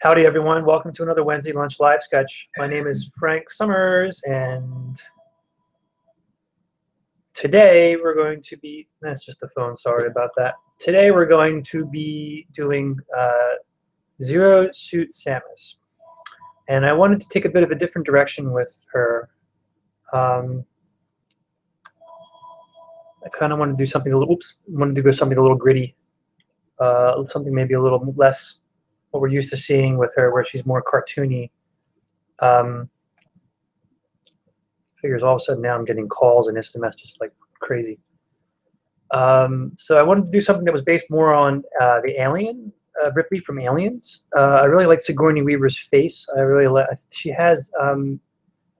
Howdy, everyone. Welcome to another Wednesday Lunch Live Sketch. My name is Frank Summers, and today we're going to be, that's just the phone, sorry about that. Today we're going to be doing uh, Zero Suit Samus. And I wanted to take a bit of a different direction with her. Um, I kind of want to do something a little, oops, wanted to go something a little gritty, uh, something maybe a little less what we're used to seeing with her, where she's more cartoony. Um, figures all of a sudden now I'm getting calls and instant messages like crazy. Um, so I wanted to do something that was based more on uh, the alien, uh, Ripley from Aliens. Uh, I really like Sigourney Weaver's face. I really like. She has. Um,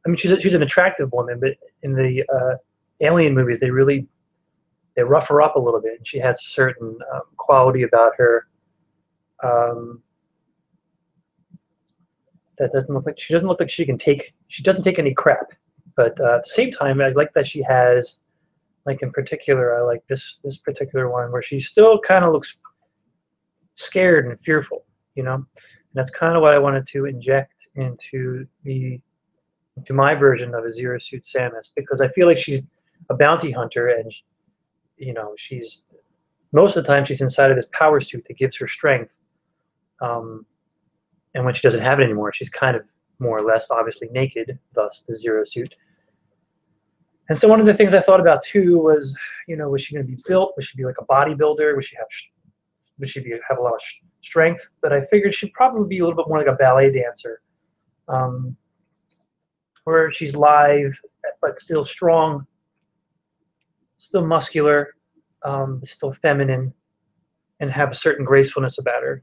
I mean, she's a, she's an attractive woman, but in the uh, Alien movies, they really they rough her up a little bit, and she has a certain um, quality about her. Um, that doesn't look like she doesn't look like she can take she doesn't take any crap. But uh, at the same time i like that she has like in particular i like this this particular one where she still kind of looks scared and fearful you know? And that's kind of what i wanted to inject into the into my version of a zero suit samus because i feel like she's a bounty hunter and you know she's most of the time she's inside of this power suit that gives her strength um, and when she doesn't have it anymore, she's kind of more or less obviously naked, thus the zero suit. And so one of the things I thought about too was, you know, was she going to be built? Was she be like a bodybuilder? Was she have, would she be have a lot of strength? But I figured she'd probably be a little bit more like a ballet dancer, um, where she's live but still strong, still muscular, um, still feminine, and have a certain gracefulness about her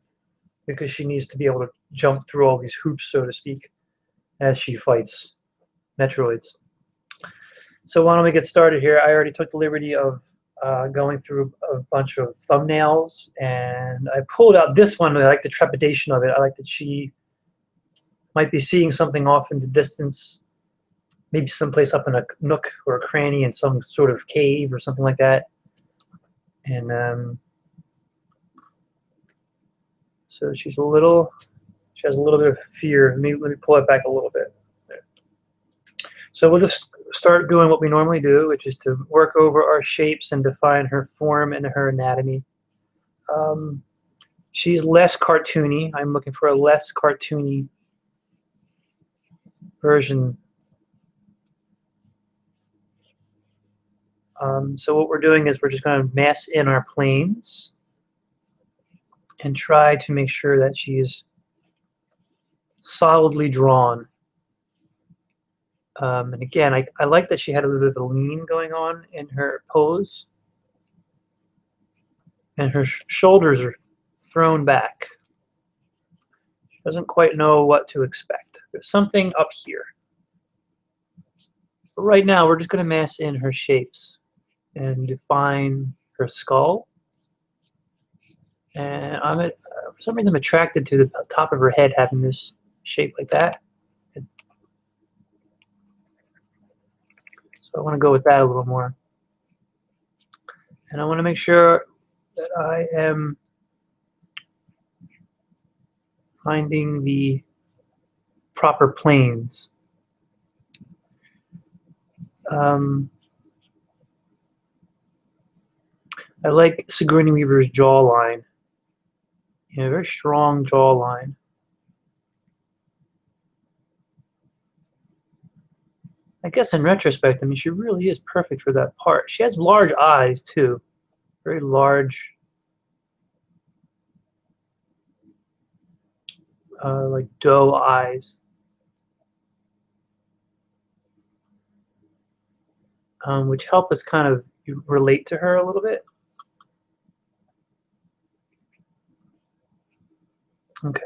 because she needs to be able to jump through all these hoops, so to speak, as she fights Metroids. So why don't we get started here? I already took the liberty of uh, going through a bunch of thumbnails, and I pulled out this one. I like the trepidation of it. I like that she might be seeing something off in the distance, maybe someplace up in a nook or a cranny in some sort of cave or something like that. And um, so she's a little, she has a little bit of fear. Let me, let me pull it back a little bit. So we'll just start doing what we normally do, which is to work over our shapes and define her form and her anatomy. Um, she's less cartoony. I'm looking for a less cartoony version. Um, so what we're doing is we're just going to mass in our planes and try to make sure that she is solidly drawn. Um, and again, I, I like that she had a little bit of a lean going on in her pose. And her sh shoulders are thrown back. She doesn't quite know what to expect. There's something up here. But right now, we're just going to mass in her shapes and define her skull and I'm at, for some reason I'm attracted to the top of her head having this shape like that. So I want to go with that a little more. And I want to make sure that I am finding the proper planes. Um, I like Sigourney Weaver's jawline. Yeah, very strong jawline. I guess in retrospect, I mean, she really is perfect for that part. She has large eyes, too. Very large, uh, like doe eyes. Um, which help us kind of relate to her a little bit. Okay.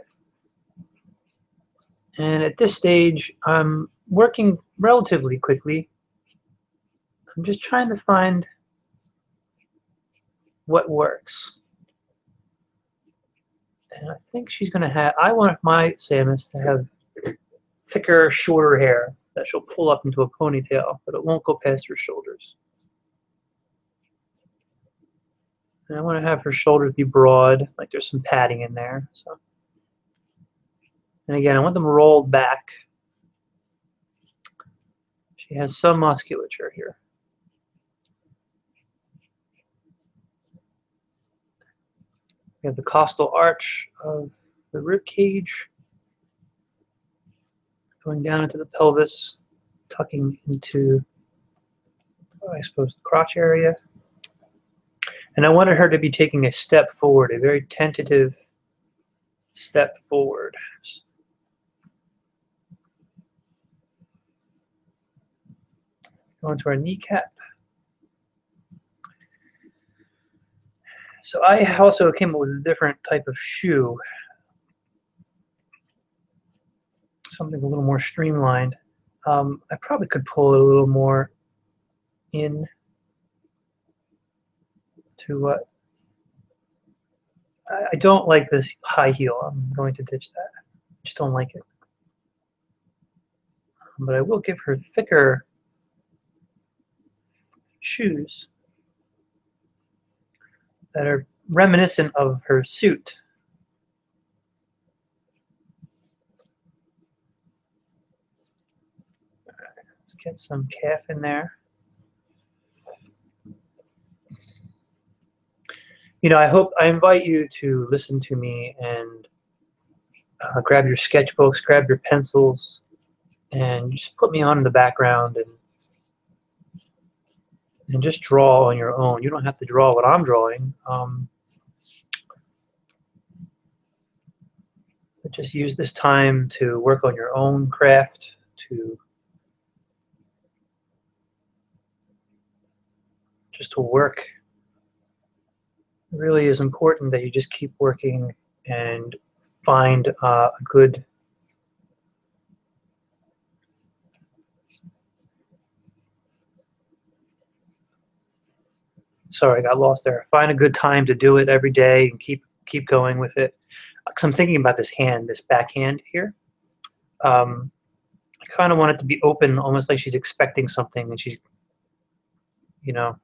And at this stage, I'm working relatively quickly. I'm just trying to find what works. And I think she's going to have, I want my Samus to have thicker, shorter hair that she'll pull up into a ponytail, but it won't go past her shoulders. And I want to have her shoulders be broad, like there's some padding in there. So And again, I want them rolled back. She has some musculature here. We have the costal arch of the rib cage going down into the pelvis, tucking into, I suppose, the crotch area. And I wanted her to be taking a step forward, a very tentative step forward. Go into our kneecap. So I also came up with a different type of shoe. Something a little more streamlined. Um, I probably could pull it a little more in to what uh, I don't like this high heel. I'm going to ditch that. Just don't like it. But I will give her thicker shoes that are reminiscent of her suit. let's get some calf in there. You know, I hope I invite you to listen to me and uh, grab your sketchbooks, grab your pencils, and just put me on in the background and and just draw on your own. You don't have to draw what I'm drawing. Um, but just use this time to work on your own craft, to just to work. It really is important that you just keep working and find uh, a good sorry, I got lost there. Find a good time to do it every day and keep keep going with it. Because I'm thinking about this hand, this backhand here. Um, I kind of want it to be open, almost like she's expecting something, and she's, you know,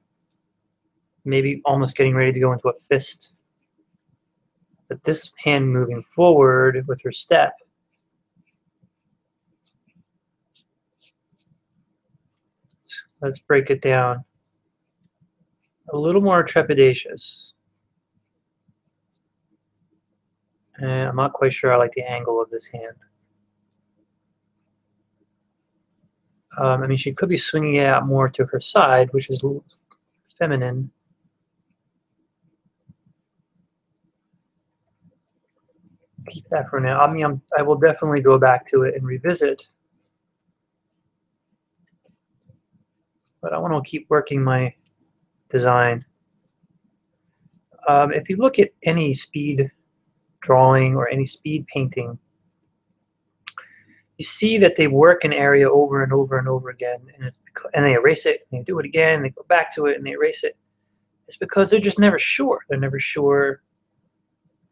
maybe almost getting ready to go into a fist. But this hand moving forward with her step. Let's break it down a little more trepidatious. And I'm not quite sure I like the angle of this hand. Um, I mean, she could be swinging it out more to her side, which is feminine. Keep that for now. I mean, I'm, I will definitely go back to it and revisit. But I want to keep working my design. Um, if you look at any speed drawing or any speed painting, you see that they work an area over and over and over again, and it's and they erase it, and they do it again, and they go back to it, and they erase it. It's because they're just never sure. They're never sure.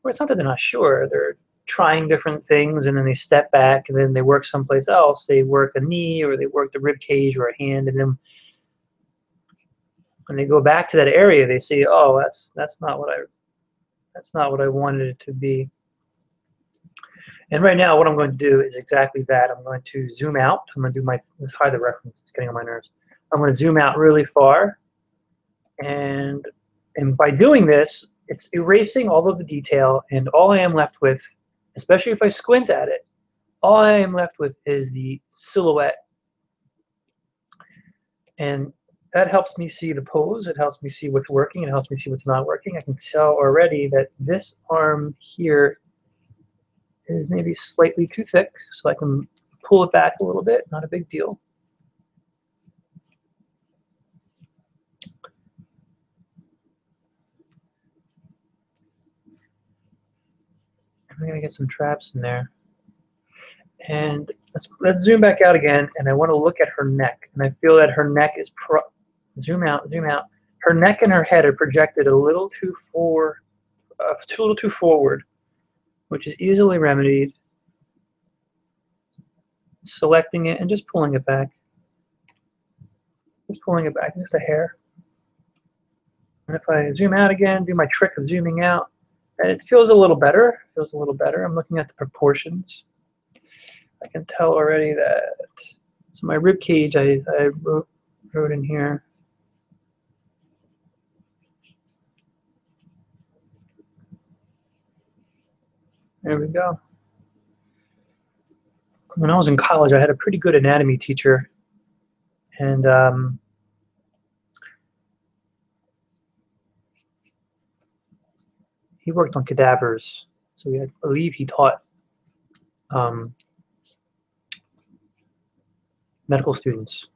Or it's not that they're not sure. They're trying different things, and then they step back, and then they work someplace else. They work a knee, or they work the rib cage, or a hand, and then when they go back to that area, they see, oh, that's that's not what I that's not what I wanted it to be. And right now, what I'm going to do is exactly that. I'm going to zoom out. I'm going to do my let's hide the reference. It's getting on my nerves. I'm going to zoom out really far, and and by doing this, it's erasing all of the detail, and all I am left with, especially if I squint at it, all I am left with is the silhouette. And that helps me see the pose. It helps me see what's working. It helps me see what's not working. I can tell already that this arm here is maybe slightly too thick, so I can pull it back a little bit. Not a big deal. I'm to get some traps in there. And let's, let's zoom back out again, and I want to look at her neck. And I feel that her neck is pro zoom out, zoom out. Her neck and her head are projected a little too forward, uh, a little too forward, which is easily remedied. Selecting it and just pulling it back. Just pulling it back, just a hair. And if I zoom out again, do my trick of zooming out, and it feels a little better. Feels a little better. I'm looking at the proportions. I can tell already that. So my rib cage, I, I wrote, wrote in here. There we go. When I was in college, I had a pretty good anatomy teacher, and um, he worked on cadavers. So I believe he taught um, medical students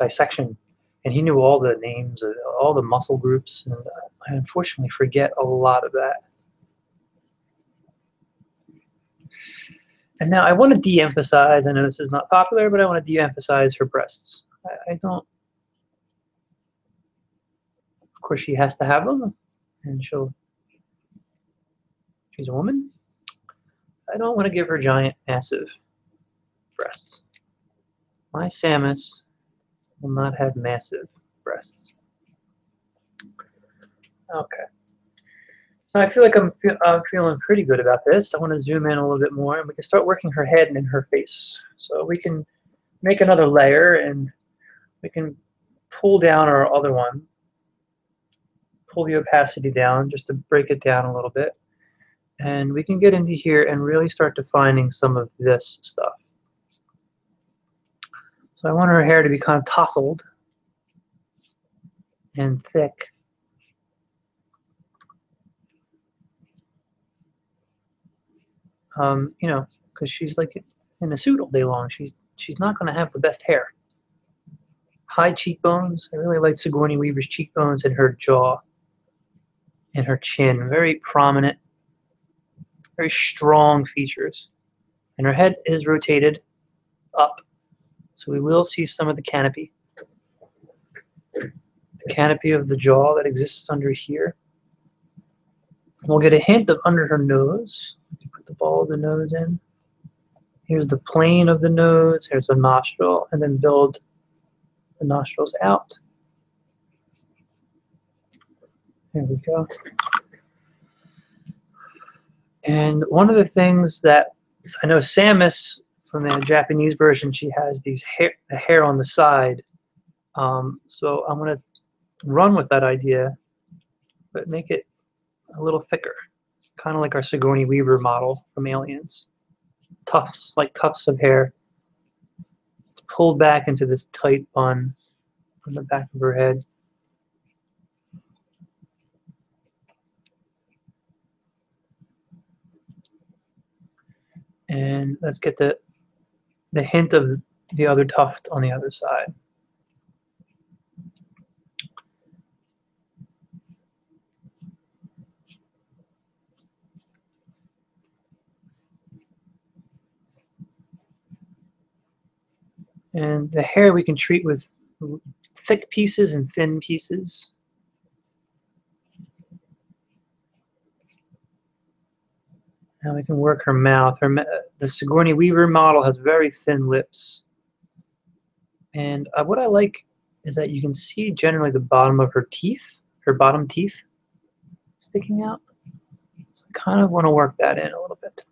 dissection, and he knew all the names of all the muscle groups, and I unfortunately forget a lot of that. And now I want to de-emphasize. I know this is not popular, but I want to de-emphasize her breasts. I, I don't. Of course, she has to have them, and she'll. She's a woman. I don't want to give her giant, massive breasts. My Samus will not have massive breasts. Okay. So I feel like I'm, feel, I'm feeling pretty good about this. I want to zoom in a little bit more, and we can start working her head and her face. So we can make another layer, and we can pull down our other one. Pull the opacity down just to break it down a little bit. And we can get into here and really start defining some of this stuff. So I want her hair to be kind of tousled and thick. Um, you know, because she's like in a suit all day long. She's she's not going to have the best hair. High cheekbones. I really like Sigourney Weaver's cheekbones and her jaw and her chin. Very prominent, very strong features. And her head is rotated up. So we will see some of the canopy. The canopy of the jaw that exists under here. We'll get a hint of under her nose. The ball of the nose in. Here's the plane of the nose. Here's the nostril. And then build the nostrils out. There we go. And one of the things that I know Samus from the Japanese version, she has these hair, the hair on the side. Um, so I'm going to run with that idea, but make it a little thicker, kind of like our Sigourney Weaver model from Aliens. Tufts, like tufts of hair. It's pulled back into this tight bun on the back of her head. And let's get the, the hint of the other tuft on the other side. And the hair we can treat with thick pieces and thin pieces. Now we can work her mouth. Her the Sigourney Weaver model has very thin lips. And uh, what I like is that you can see generally the bottom of her teeth, her bottom teeth sticking out. So I kind of want to work that in a little bit.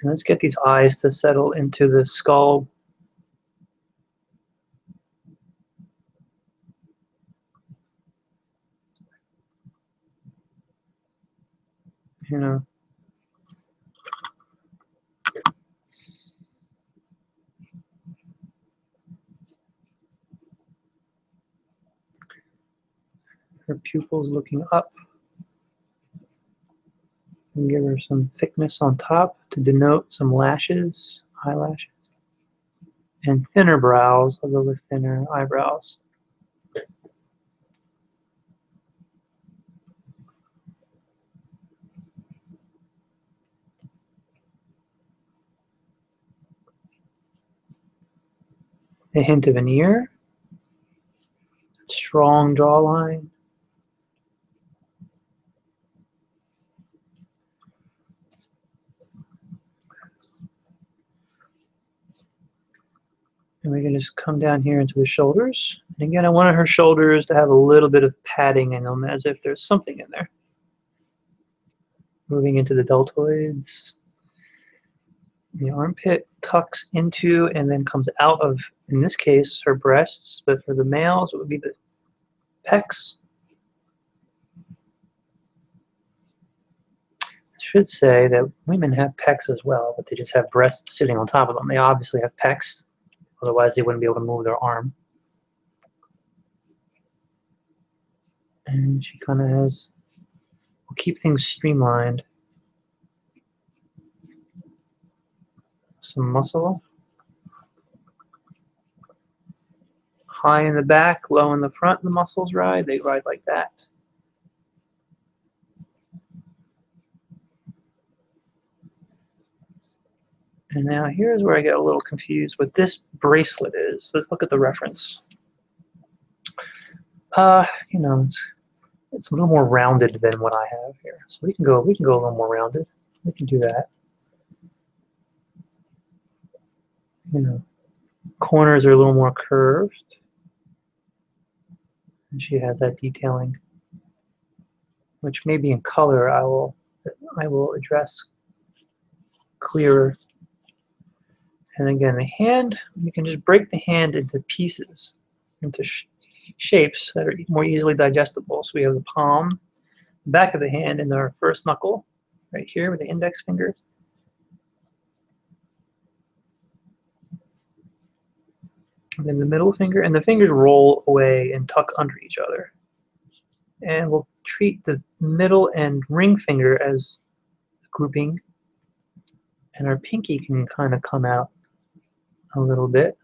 And let's get these eyes to settle into the skull. You know. Her pupils looking up and give her some thickness on top to denote some lashes, eyelashes, and thinner brows. I'll go with thinner eyebrows. A hint of an ear, strong jawline, And we can just come down here into the shoulders. And again, I wanted her shoulders to have a little bit of padding in them as if there's something in there. moving into the deltoids. The armpit tucks into and then comes out of, in this case, her breasts, but for the males, it would be the pecs. I should say that women have pecs as well, but they just have breasts sitting on top of them. They obviously have pecs, otherwise they wouldn't be able to move their arm. And she kind of has, we'll keep things streamlined. Some muscle. High in the back, low in the front, the muscles ride. They ride like that. And now here's where I get a little confused what this bracelet is. Let's look at the reference. Uh, you know, it's it's a little more rounded than what I have here. So we can go we can go a little more rounded. We can do that. You know, corners are a little more curved. And she has that detailing, which maybe in color I will I will address clearer. And again, the hand, you can just break the hand into pieces, into sh shapes that are more easily digestible. So we have the palm, back of the hand, and our first knuckle right here with the index finger. And then the middle finger, and the fingers roll away and tuck under each other. And we'll treat the middle and ring finger as a grouping. And our pinky can kind of come out a little bit.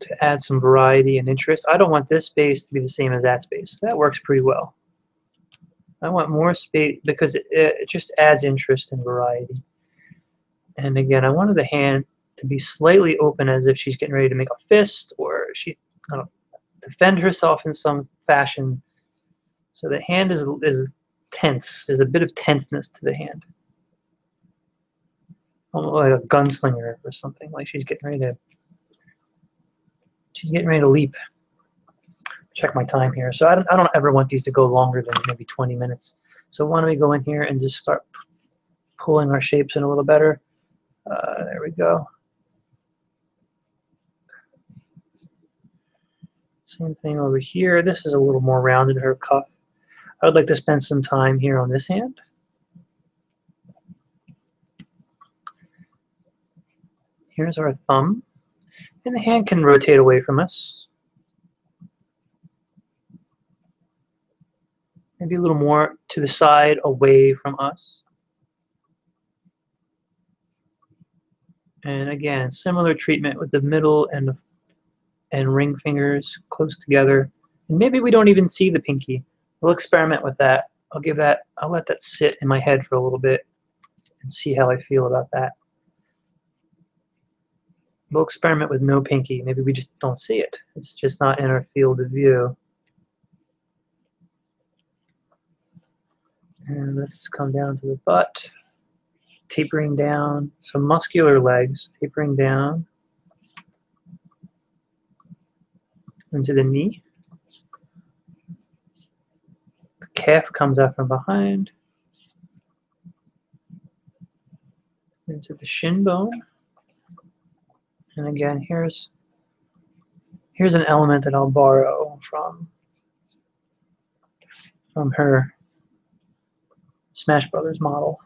to add some variety and interest. I don't want this space to be the same as that space. That works pretty well. I want more space because it, it just adds interest and variety. And again, I wanted the hand to be slightly open as if she's getting ready to make a fist or she's going to defend herself in some fashion. So the hand is, is tense. There's a bit of tenseness to the hand. Almost like a gunslinger or something, like she's getting ready to she's getting ready to leap. Check my time here. So I don't, I don't ever want these to go longer than maybe 20 minutes. So why don't we go in here and just start pulling our shapes in a little better. Uh, there we go. Same thing over here. This is a little more rounded, her cuff. I would like to spend some time here on this hand. Here's our thumb. And the hand can rotate away from us. Maybe a little more to the side, away from us. And again, similar treatment with the middle and and ring fingers close together. And maybe we don't even see the pinky. We'll experiment with that. I'll give that, I'll let that sit in my head for a little bit and see how I feel about that. We'll experiment with no pinky. Maybe we just don't see it. It's just not in our field of view. And let's come down to the butt, tapering down, some muscular legs, tapering down into the knee. The calf comes out from behind into the shin bone. And again, here's here's an element that I'll borrow from from her Smash Brothers model.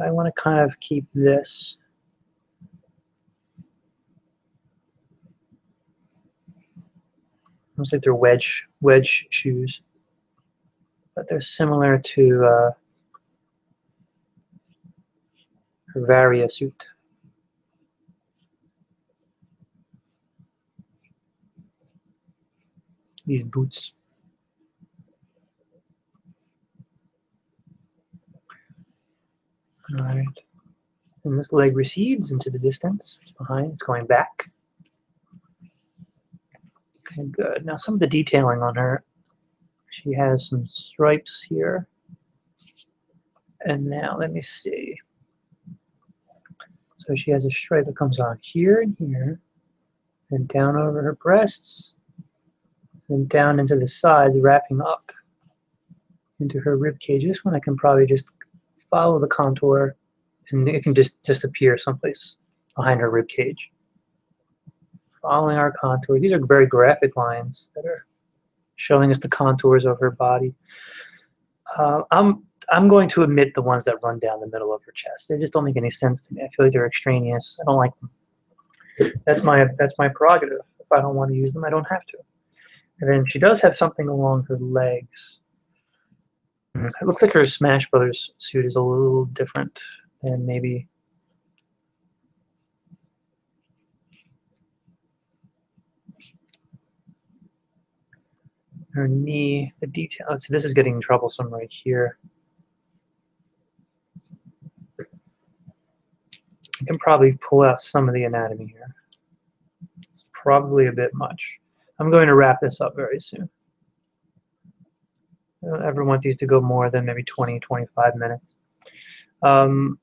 I want to kind of keep this looks like they're wedge wedge shoes, but they're similar to uh, her Varia suit. These boots. All right. And this leg recedes into the distance. It's behind, it's going back. Okay, good. Now some of the detailing on her. She has some stripes here. And now let me see. So she has a stripe that comes on here and here, and down over her breasts, and down into the sides, wrapping up into her rib cage. This one I can probably just follow the contour and it can just disappear someplace behind her rib cage. Following our contour. These are very graphic lines that are showing us the contours of her body. Uh, I'm I'm going to omit the ones that run down the middle of her chest. They just don't make any sense to me. I feel like they're extraneous. I don't like them. That's my that's my prerogative. If I don't want to use them, I don't have to. And then she does have something along her legs. Mm-hmm. It looks like her Smash Brothers suit is a little different than maybe her knee, the detail. Oh, so this is getting troublesome right here. I can probably pull out some of the anatomy here. It's probably a bit much. I'm going to wrap this up very soon. I don't ever want these to go more than maybe 20, 25 minutes. Um,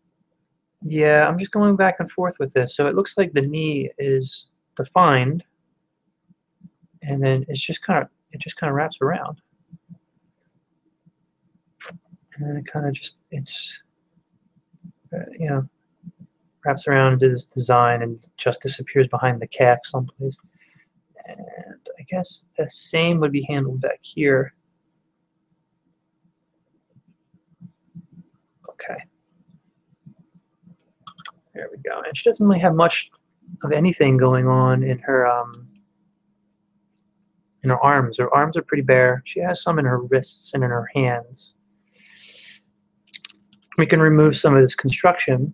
yeah, I'm just going back and forth with this. So it looks like the knee is defined, and then it's just kind of it just kind of wraps around, and then it kind of just it's uh, you know wraps around into this design and just disappears behind the calf someplace. And I guess the same would be handled back here. Okay. There we go. And she doesn't really have much of anything going on in her um, in her arms. Her arms are pretty bare. She has some in her wrists and in her hands. We can remove some of this construction.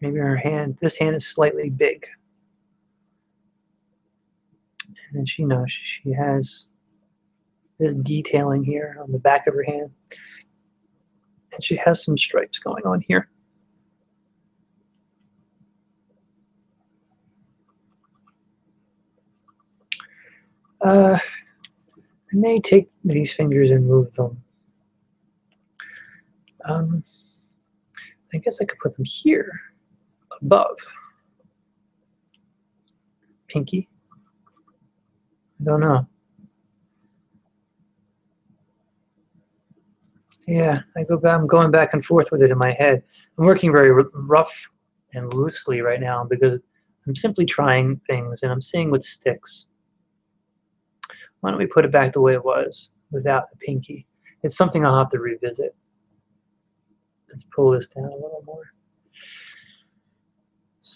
Maybe her hand, this hand is slightly big. And she knows she has this detailing here on the back of her hand. And she has some stripes going on here. Uh, I may take these fingers and move them. Um, I guess I could put them here, above. Pinky? I don't know. Yeah, I go back, I'm going back and forth with it in my head. I'm working very rough and loosely right now because I'm simply trying things and I'm seeing what sticks. Why don't we put it back the way it was without the pinky? It's something I'll have to revisit. Let's pull this down a little more.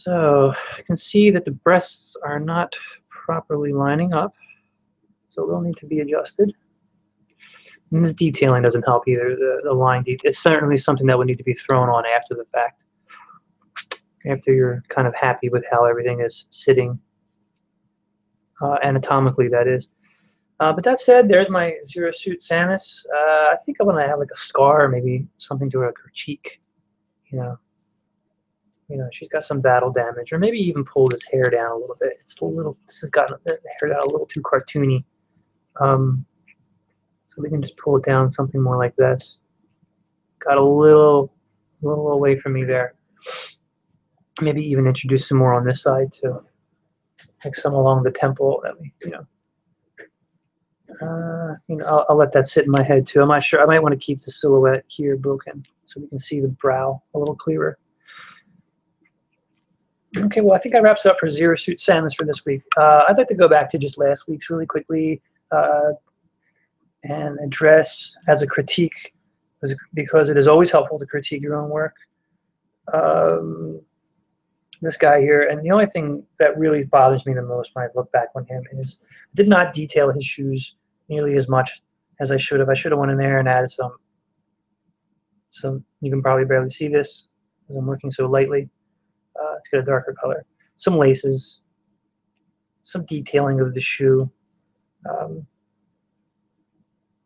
So I can see that the breasts are not properly lining up, so they'll need to be adjusted. And this detailing doesn't help either. The, the line detail it's certainly something that would need to be thrown on after the fact. After you're kind of happy with how everything is sitting uh, anatomically, that is. Uh, but that said, there's my Zero Suit Samus. Uh, I think I'm gonna have like a scar, maybe something to like her cheek. You know, you know, she's got some battle damage, or maybe even pull this hair down a little bit. It's a little. This has gotten the hair down a little too cartoony. Um, so we can just pull it down something more like this. Got a little, a little away from me there. Maybe even introduce some more on this side too, like some along the temple that we, you know. Uh, you know, I'll, I'll, let that sit in my head too. I'm not sure. I might want to keep the silhouette here broken so we can see the brow a little clearer. Okay, well, I think that wraps it up for Zero Suit Samus for this week. Uh, I'd like to go back to just last week's really quickly uh, and address as a critique, because it is always helpful to critique your own work. Um, this guy here, and the only thing that really bothers me the most when I look back on him is I did not detail his shoes nearly as much as I should have. I should have went in there and added some, some, you can probably barely see this because I'm working so lightly. Uh, got a darker color. Some laces, some detailing of the shoe. Um,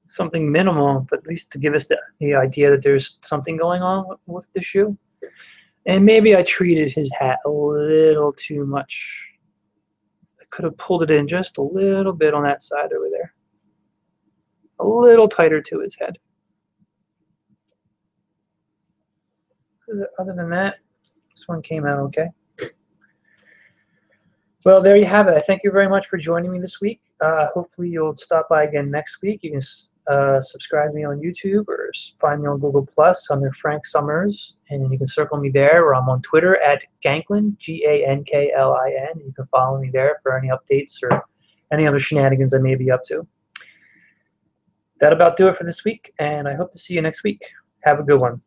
something minimal, but at least to give us the, the idea that there's something going on with the shoe. And maybe I treated his hat a little too much. I could have pulled it in just a little bit on that side over there a little tighter to his head. Other than that, this one came out okay. Well, there you have it. Thank you very much for joining me this week. Uh, hopefully, you'll stop by again next week. You can uh, subscribe to me on YouTube or find me on Google Plus under Frank Summers, and you can circle me there. Or I'm on Twitter at Ganklin, G-A-N-K-L-I-N. You can follow me there for any updates or any other shenanigans I may be up to. That about do it for this week, and I hope to see you next week. Have a good one.